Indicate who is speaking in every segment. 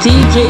Speaker 1: DJ.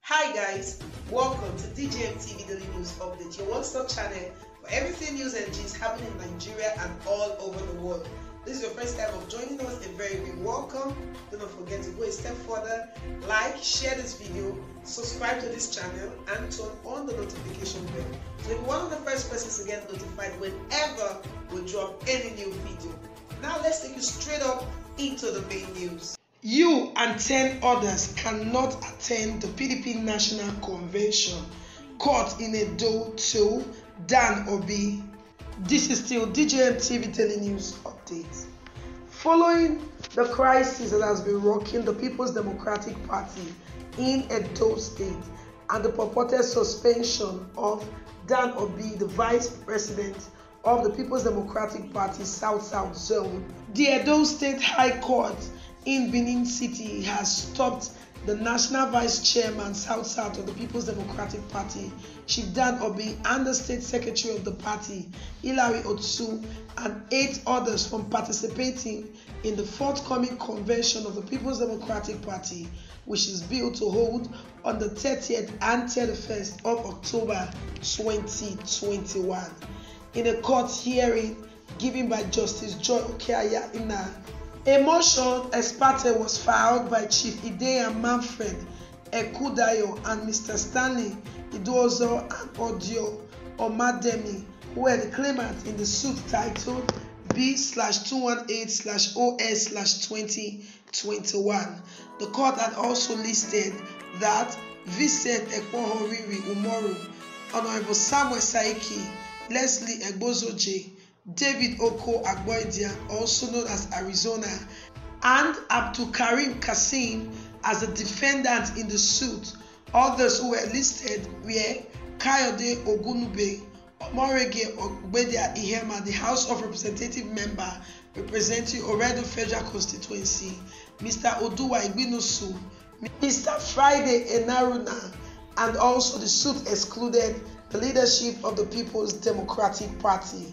Speaker 2: Hi guys, welcome to DJM TV Daily News Update, your one-stop channel for everything news and gist happening in Nigeria and all over the world. This is your first time of joining us, a very big welcome. Do not forget to go a step further, like, share this video, subscribe to this channel, and turn on the notification bell. So you'll be one of the first persons to get notified whenever we drop any new video. Now let's take you straight up into the main news. You and 10 others cannot attend the PDP National Convention. Caught in a do to Dan Orbih. This is still DJM TV Daily News Update. Following the crisis that has been rocking the People's Democratic Party in Edo State and the purported suspension of Dan Orbih, the Vice President of the People's Democratic Party South South Zone, the Edo State High Court in Benin City has stopped the National Vice Chairman South South of the People's Democratic Party, Chief Dan Orbih, and the State Secretary of the party, Hilary Otsu, and eight others from participating in the forthcoming convention of the People's Democratic Party, which is built to hold on the 30th and 31st of October 2021. In a court hearing given by Justice Joy Okeaya Inneh, a motion ex parte was filed by Chief Ideya Manfred Ekudayo and Mr. Stanley Iduozo and Audio Omademi, who were the claimants in the suit titled B slash 218 slash OS slash 2021. The court had also listed that Vincent Ekpohoriri Umoru, Honorable Samuel Saiki, Leslie Egbozoje, David Oko Agboidia, also known as Arizona, and Abdul Karim Kasim as the defendant in the suit. Others who were listed were Kayode Ogunube, Morege Ogbeide Ihama, the House of Representative member representing Oredo Federal Constituency, Mr. Oduwa Igbinosu, Mr. Friday Enaruna, and also the suit excluded the leadership of the People's Democratic Party.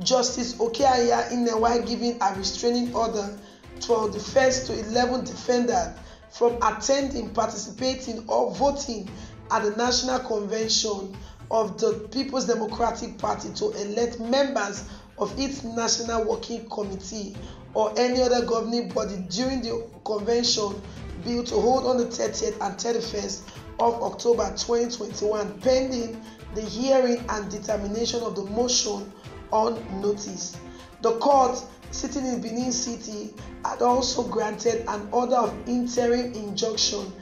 Speaker 2: Justice Okeaya Inewa giving a restraining order to the first to 11 defendants from attending, participating, or voting at the National Convention of the People's Democratic Party to elect members of its National Working Committee or any other governing body during the convention bill to hold on the 30th and 31st of October 2021 pending the hearing and determination of the motion on notice. The court sitting in Benin City had also granted an order of interim injunction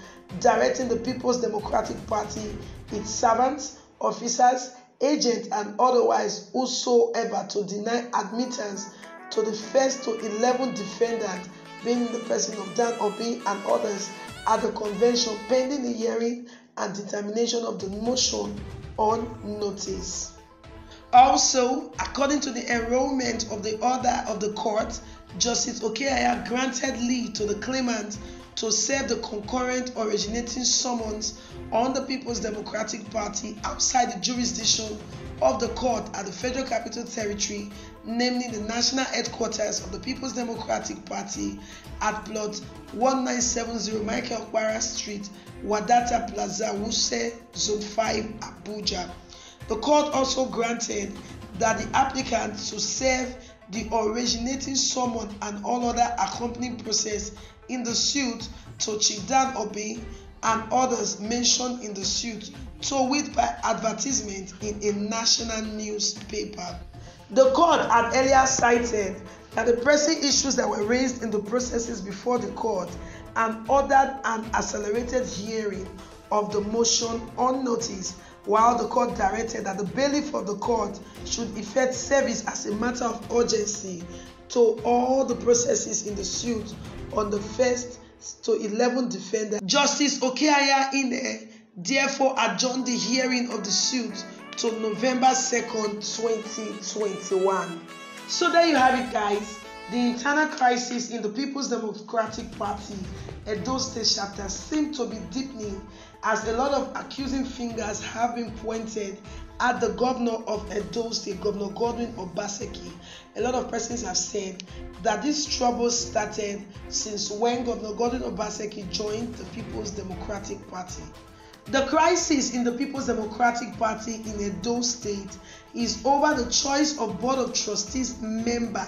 Speaker 2: directing the People's Democratic Party, its servants, officers, agents, and otherwise whosoever to deny admittance to the first to 11 defendants, being the person of Dan Obi and others, at the convention pending the hearing and determination of the motion on notice. Also, according to the enrollment of the order of the court, Justice Okeaya granted leave to the claimant to serve the concurrent originating summons on the People's Democratic Party outside the jurisdiction of the court at the Federal Capital Territory, namely the national headquarters of the People's Democratic Party at plot 1970 Michael Okpara Street, Wadata Plaza, Wuse, Zone 5, Abuja. The court also granted that the applicant to serve the originating summon and all other accompanying process in the suit to Chief Dan Orbih and others mentioned in the suit to wit by advertisement in a national newspaper. The court had earlier cited that the pressing issues that were raised in the processes before the court and ordered an accelerated hearing of the motion on notice while the court directed that the bailiff of the court should effect service as a matter of urgency to all the processes in the suit on the first to 11 defendants. Justice Okeaya Ine therefore adjourned the hearing of the suit to November 2nd, 2021. So there you have it, guys. The internal crisis in the People's Democratic Party, Edo State chapter, seems to be deepening as a lot of accusing fingers have been pointed at the governor of Edo State, Governor Godwin Obaseki. A lot of persons have said that this trouble started since when Governor Godwin Obaseki joined the People's Democratic Party. The crisis in the People's Democratic Party in Edo State is over the choice of Board of Trustees member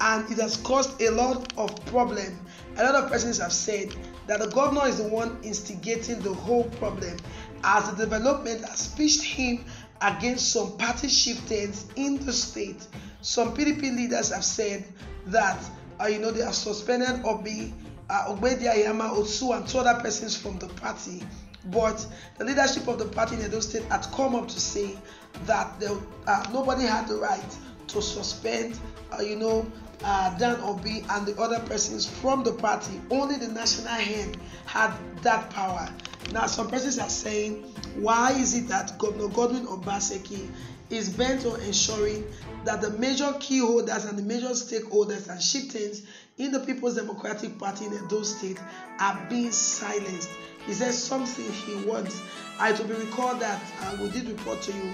Speaker 2: and it has caused a lot of problem. A lot of persons have said that the governor is the one instigating the whole problem as the development has pushed him against some party chieftains in the state. Some PDP leaders have said that uh, you know they have suspended Orbih, uh, Ogbeide Yama Otsu, and two other persons from the party. But the leadership of the party in Edo State had come up to say that uh, nobody had the right to suspend, uh, you know, uh, Dan Orbih and the other persons from the party. Only the national head had that power. Now, some persons are saying, why is it that Governor Godwin Obaseki is bent on ensuring that the major key holders and the major stakeholders and chieftains in the People's Democratic Party in Edo State are being silenced? He says something he wants. I to be recalled that uh, we did report to you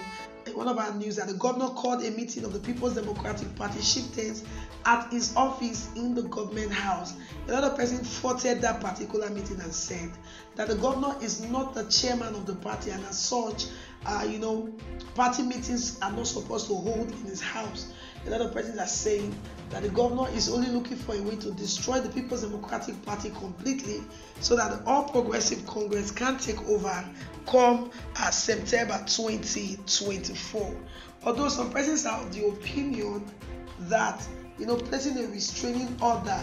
Speaker 2: one of our news that the governor called a meeting of the People's Democratic Party chieftains at his office in the government house. Another person faulted that particular meeting and said that the governor is not the chairman of the party and as such, uh, you know, party meetings are not supposed to hold in his house. A lot of persons are saying that the governor is only looking for a way to destroy the People's Democratic Party completely so that All Progressive Congress can take over come uh, September 2024. Although some persons are of the opinion that you know placing a restraining order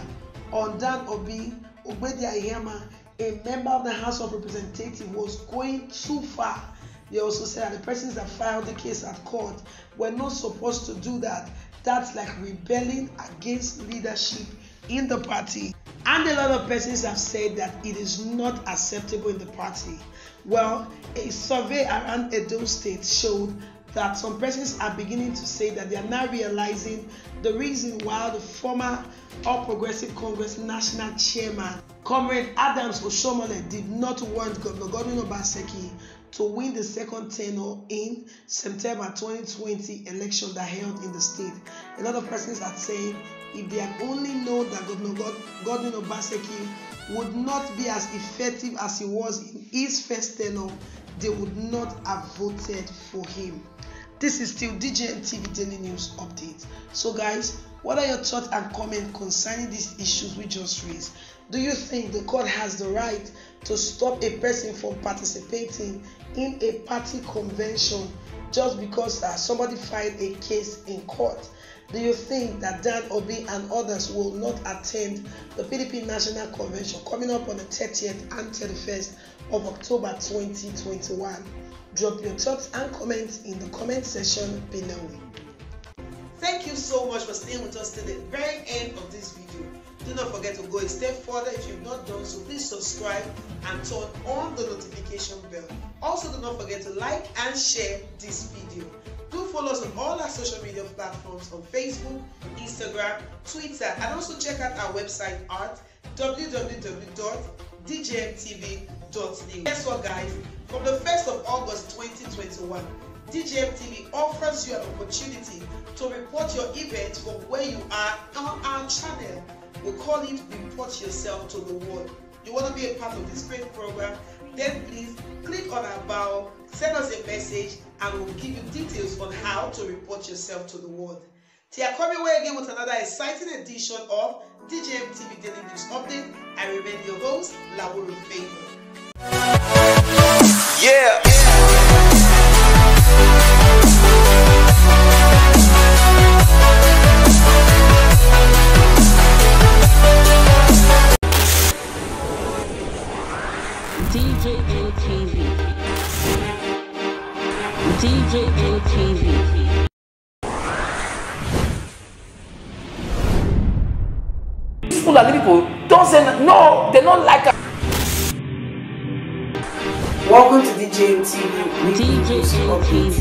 Speaker 2: on Dan Orbih Iyama, a member of the House of Representatives, was going too far. They also said that the persons that filed the case at court were not supposed to do that. That's like rebelling against leadership in the party. And a lot of persons have said that it is not acceptable in the party. Well, a survey around Edo State showed that some persons are beginning to say that they are now realizing the reason why the former All Progressive Congress National Chairman, Comrade Adams Oshiomhole, did not want Governor Godwin Obaseki to win the second tenure in September 2020 election that held in the state. A lot of persons are saying if they had only known that Governor God, Godwin Obaseki would not be as effective as he was in his first tenure, they would not have voted for him. This is still DJM TV Daily News Update. So, guys, what are your thoughts and comments concerning these issues we just raised? Do you think the court has the right to stop a person from participating in a party convention just because uh, somebody filed a case in court? Do you think that Dan Orbih and others will not attend the PDP National Convention coming up on the 30th and 31st of October 2021? Drop your thoughts and comments in the comment section below. Thank you so much for staying with us till the very end of this video. Do not forget to go a step further if you've not done so. Please subscribe and turn on the notification bell. Also, do not forget to like and share this video. Do follow us on all our social media platforms on Facebook, Instagram, Twitter, and also check out our website at www.djmtv.news. Guess what, guys? From the 1st of August 2021, DJM offers you an opportunity to report your event from where you are on our channel. We call it Report Yourself to the World. You want to be a part of this great program? Then please click on our bio, send us a message, and we'll give you details on how to report yourself to the world. Tia coming away again with another exciting edition of DJM TV Daily News Update. I remain your host, Lawuru Favor.
Speaker 3: Yeah.
Speaker 1: DJ LTV. DJ LTV.
Speaker 4: Fulani people don't say no, they don't like us.
Speaker 2: Welcome to DJM TV.
Speaker 1: DJ LTV.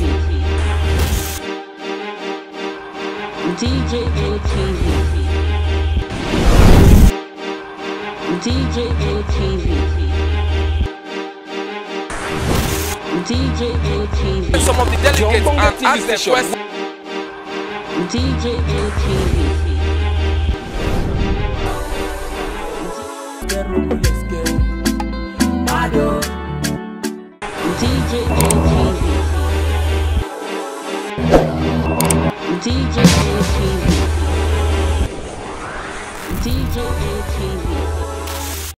Speaker 1: DJ LTV. DJ JTV. DJ JTV.
Speaker 3: some of the delegates and ask them questions.
Speaker 1: DJ JTV.